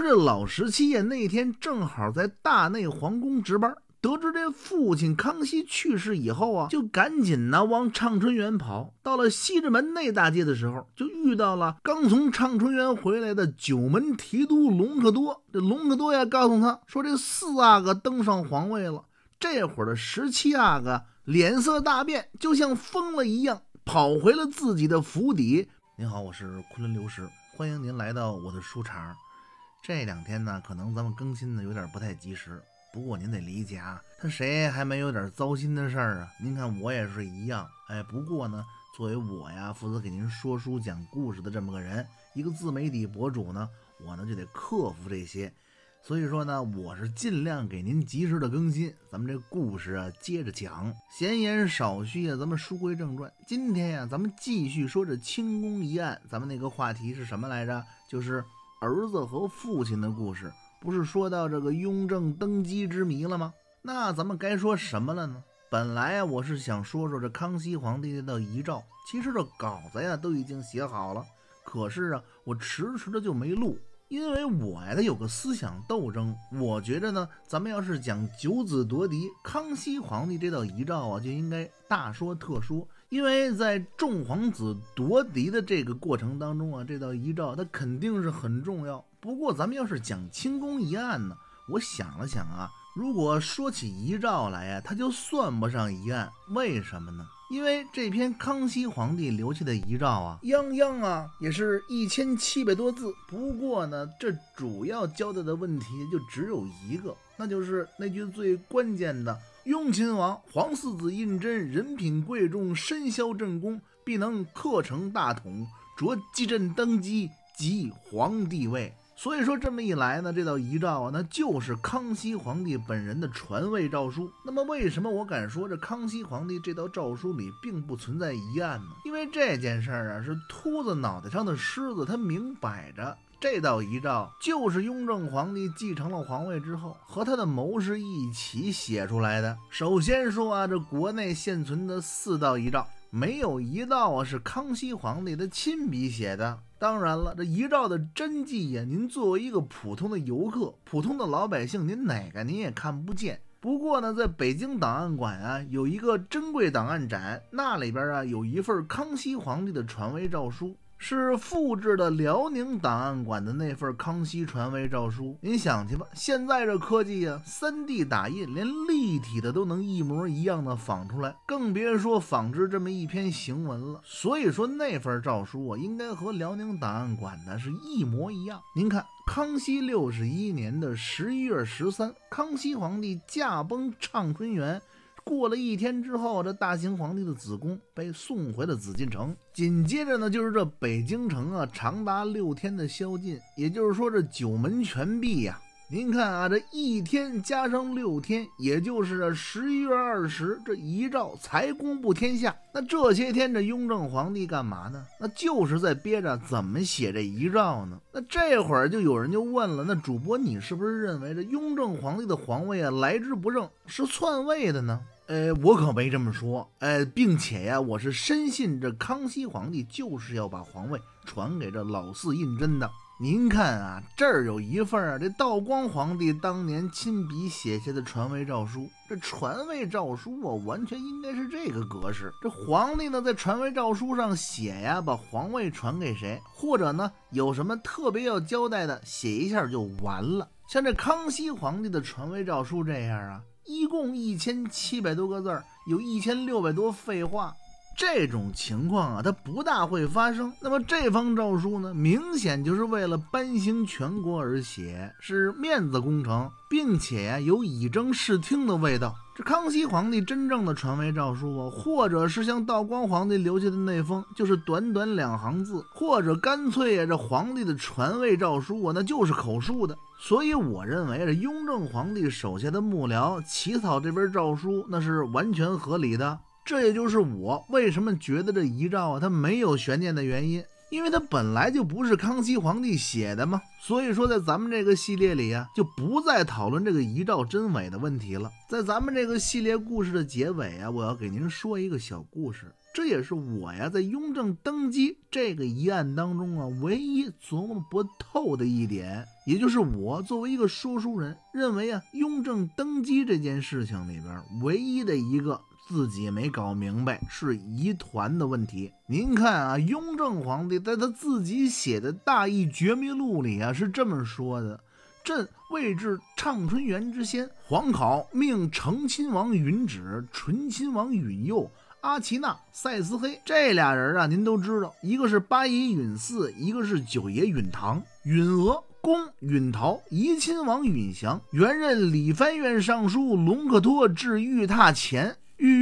说这老十七呀，那天正好在大内皇宫值班。得知这父亲康熙去世以后啊，就赶紧呢往畅春园跑。到了西直门内大街的时候，就遇到了刚从畅春园回来的九门提督隆科多。这隆科多呀，告诉他说这四阿哥登上皇位了。这会儿的十七阿哥脸色大变，就像疯了一样，跑回了自己的府邸。您好，我是昆仑流石，欢迎您来到我的书场。这两天呢，可能咱们更新的有点不太及时。不过您得理解啊，他谁还没有点糟心的事儿啊？您看我也是一样。哎，不过呢，作为我呀，负责给您说书讲故事的这么个人，一个自媒体博主呢，我呢就得克服这些。所以说呢，我是尽量给您及时的更新。咱们这故事啊，接着讲。闲言少叙啊，咱们书归正传。今天呀，咱们继续说这清宫一案。咱们那个话题是什么来着？就是儿子和父亲的故事。不是说到这个雍正登基之谜了吗？那咱们该说什么了呢？本来啊，我是想说说这康熙皇帝的遗诏，其实这稿子呀都已经写好了，可是啊，我迟迟的就没录，因为我呀，他有个思想斗争。我觉着呢，咱们要是讲九子夺嫡，康熙皇帝这道遗诏啊，就应该大说特说，因为在众皇子夺嫡的这个过程当中啊，这道遗诏它肯定是很重要。不过，咱们要是讲清宫一案呢，我想了想啊，如果说起遗诏来呀，它就算不上遗案。为什么呢？因为这篇康熙皇帝留下的遗诏啊，泱泱啊，也是一千七百多字。不过呢，这主要交代的问题就只有一个，那就是那句最关键的：雍亲王皇四子胤禛人品贵重，身肖正宫，必能克成大统，着继朕登基即皇帝位。所以说这么一来呢，这道遗诏啊，那就是康熙皇帝本人的传位诏书。那么为什么我敢说这康熙皇帝这道诏书里并不存在疑案呢？因为这件事儿啊，是秃子脑袋上的虱子，他明摆着这道遗诏就是雍正皇帝继承了皇位之后和他的谋士一起写出来的。首先说啊，这国内现存的四道遗诏，没有一道啊是康熙皇帝的亲笔写的。当然了，这遗诏的真迹呀，您作为一个普通的游客、普通的老百姓，您哪个您也看不见。不过呢，在北京档案馆啊，有一个珍贵档案展，那里边啊有一份康熙皇帝的传位诏书。是复制的辽宁档案馆的那份康熙传位诏书，您想去吧。现在这科技呀，3D 打印，连立体的都能一模一样的仿出来，更别说仿制这么一篇行文了。所以说那份诏书啊，应该和辽宁档案馆的是一模一样。您看，康熙六十一年的十一月十三，康熙皇帝驾崩畅春园。过了一天之后，这大清皇帝的子宫被送回了紫禁城。紧接着呢，就是这北京城啊，长达六天的宵禁，也就是说这九门全闭呀。您看啊，这一天加上六天，也就是十一月二十，这遗诏才公布天下。那这些天，这雍正皇帝干嘛呢？那就是在憋着怎么写这遗诏呢？那这会儿就有人就问了，那主播你是不是认为这雍正皇帝的皇位啊来之不正，是篡位的呢？呃，我可没这么说。呃，并且呀，我是深信这康熙皇帝就是要把皇位传给这老四胤禛的。您看啊，这儿有一份啊，这道光皇帝当年亲笔写下的传位诏书。这传位诏书啊，完全应该是这个格式。这皇帝呢，在传位诏书上写呀，把皇位传给谁，或者呢，有什么特别要交代的，写一下就完了。像这康熙皇帝的传位诏书这样啊，一共一千七百多个字儿，有一千六百多废话。这种情况啊，它不大会发生。那么这方诏书呢，明显就是为了颁行全国而写，是面子工程，并且，有以正视听的味道。这康熙皇帝真正的传位诏书啊，或者是像道光皇帝留下的那封，就是短短两行字，或者干脆呀，这皇帝的传位诏书啊，那就是口述的。所以我认为，这雍正皇帝手下的幕僚起草这份诏书，那是完全合理的。这也就是我为什么觉得这遗诏啊，它没有悬念的原因，因为它本来就不是康熙皇帝写的嘛。所以说，在咱们这个系列里啊，就不再讨论这个遗诏真伪的问题了。在咱们这个系列故事的结尾啊，我要给您说一个小故事。这也是我呀在雍正登基这个疑案当中啊唯一琢磨不透的一点，也就是我作为一个说书人，认为啊雍正登基这件事情里边唯一的一个自己没搞明白是疑团的问题。您看啊，雍正皇帝在他自己写的大义绝密录里啊是这么说的。朕位至畅春园之先，皇考命成亲王允旨、纯亲王允佑、阿奇娜、赛斯黑这俩人啊，您都知道，一个是八爷允嗣，一个是九爷允堂。允娥、公允陶、怡亲王允祥原任理藩院尚书，隆科托至御榻前，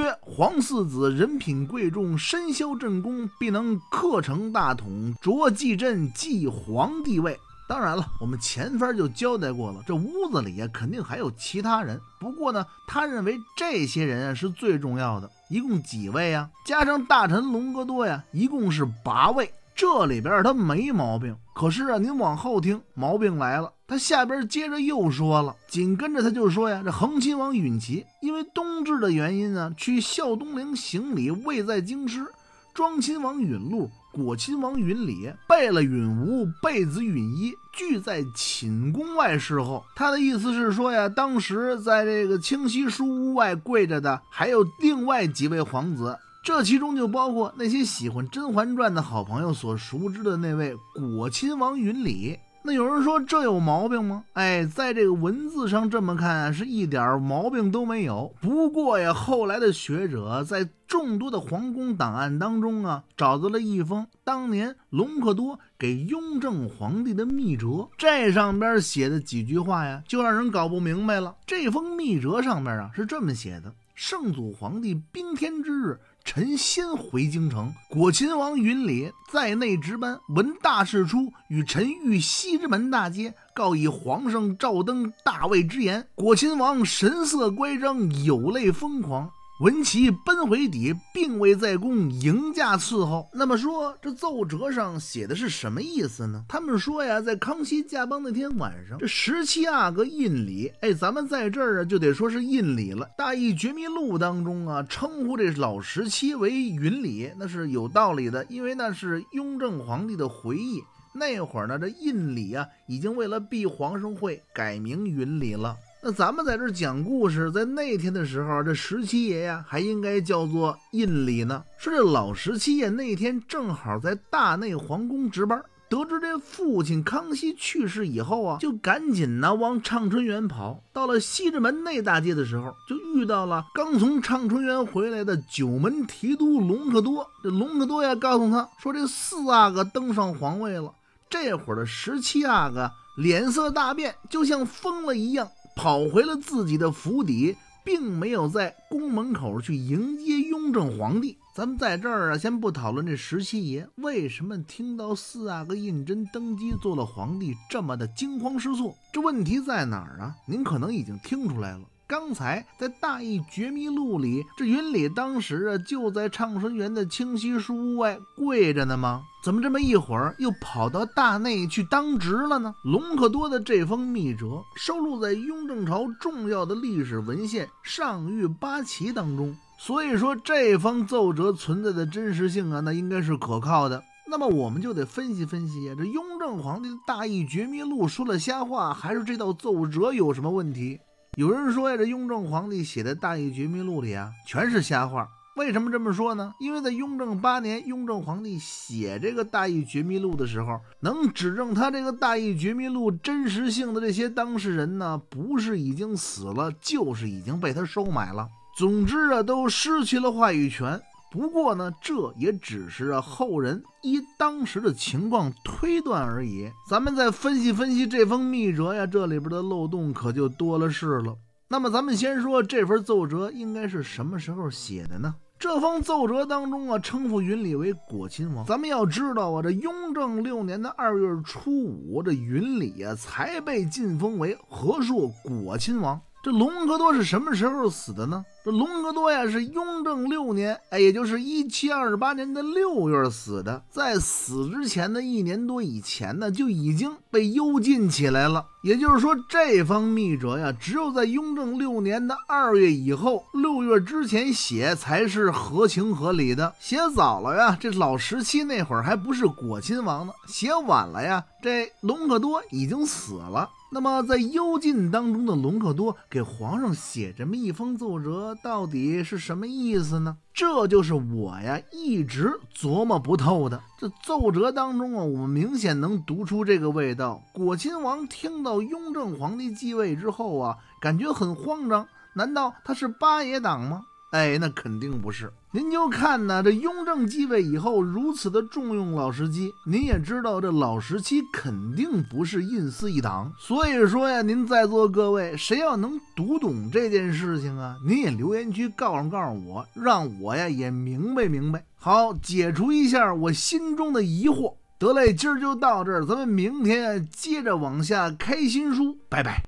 曰：皇四子人品贵重，身肖正宫，必能克成大统，着继朕继皇帝位。当然了，我们前番就交代过了，这屋子里呀肯定还有其他人。不过呢，他认为这些人啊是最重要的，一共几位啊？加上大臣隆格多呀，一共是八位。这里边他没毛病。可是啊，您往后听，毛病来了。他下边接着又说了，紧跟着他就说呀，这恒亲王允琪因为冬至的原因啊，去孝东陵行礼，未在京师。庄亲王允禄。果亲王允礼、贝勒允吾、贝子允一聚在寝宫外侍候。他的意思是说呀，当时在这个清溪书屋外跪着的还有另外几位皇子，这其中就包括那些喜欢《甄嬛传》的好朋友所熟知的那位果亲王允礼。那有人说这有毛病吗？哎，在这个文字上这么看是一点毛病都没有。不过呀，后来的学者在众多的皇宫档案当中啊，找到了一封当年隆科多给雍正皇帝的密折。这上边写的几句话呀，就让人搞不明白了。这封密折上面啊是这么写的：圣祖皇帝宾天之日。臣先回京城，果亲王允礼在内值班，闻大事出，与臣御西直门大街，告以皇上照登大位之言。果亲王神色乖张，有泪疯狂。文琪奔回邸，并未在宫迎驾伺候。那么说，这奏折上写的是什么意思呢？他们说呀，在康熙驾崩那天晚上，这十七阿哥胤礼，哎，咱们在这儿啊，就得说是胤礼了。《大义绝密录》当中啊，称呼这老十七为允礼，那是有道理的，因为那是雍正皇帝的回忆。那会儿呢，这胤礼啊，已经为了避皇上讳，改名允礼了。那咱们在这讲故事，在那天的时候，这十七爷呀还应该叫做胤礼呢。说这老十七爷那天正好在大内皇宫值班，得知这父亲康熙去世以后啊，就赶紧呢往畅春园跑。到了西直门内大街的时候，就遇到了刚从畅春园回来的九门提督隆科多。这隆科多呀告诉他说，这四阿哥登上皇位了。这会儿的十七阿哥脸色大变，就像疯了一样。跑回了自己的府邸，并没有在宫门口去迎接雍正皇帝。咱们在这儿啊，先不讨论这十七爷为什么听到四阿哥胤禛登基做了皇帝这么的惊慌失措。这问题在哪儿啊？您可能已经听出来了。刚才在《大义绝密录》里，这云里当时啊就在畅春园的清溪书屋外跪着呢吗？怎么这么一会儿又跑到大内去当值了呢？隆科多的这封密折收录在雍正朝重要的历史文献《上谕八旗》当中，所以说这封奏折存在的真实性啊，那应该是可靠的。那么我们就得分析分析啊，这雍正皇帝的《大义绝密录》说了瞎话，还是这道奏折有什么问题？有人说呀，这雍正皇帝写的《大义绝密录》里啊，全是瞎话。为什么这么说呢？因为在雍正八年，雍正皇帝写这个《大义绝密录》的时候，能指证他这个《大义绝密录》真实性的这些当事人呢，不是已经死了，就是已经被他收买了。总之啊，都失去了话语权。不过呢，这也只是后人依当时的情况推断而已。咱们再分析分析这封密折呀，这里边的漏洞可就多了是了。那么咱们先说这份奏折应该是什么时候写的呢？这封奏折当中啊，称呼允礼为果亲王。咱们要知道啊，这雍正六年的二月初五，这允礼啊才被晋封为和硕果亲王。这隆科多是什么时候死的呢？这隆科多呀是雍正六年，哎，也就是一七二八年的六月死的。在死之前的一年多以前呢，就已经被幽禁起来了。也就是说，这方密折呀，只有在雍正六年的二月以后，六月之前写才是合情合理的。写早了呀，这老十七那会儿还不是果亲王呢；写晚了呀，这隆科多已经死了。那么，在幽禁当中的隆科多给皇上写这么一封奏折，到底是什么意思呢？这就是我呀一直琢磨不透的。这奏折当中啊，我们明显能读出这个味道。果亲王听到到雍正皇帝继位之后啊，感觉很慌张。难道他是八爷党吗？哎，那肯定不是。您就看呢，这雍正继位以后如此的重用老十七，您也知道这老十七肯定不是印四一党。所以说呀，您在座各位谁要能读懂这件事情啊，您也留言区告诉告诉我，让我呀也明白明白，好解除一下我心中的疑惑。得嘞，今儿就到这儿，咱们明天接着往下开新书，拜拜。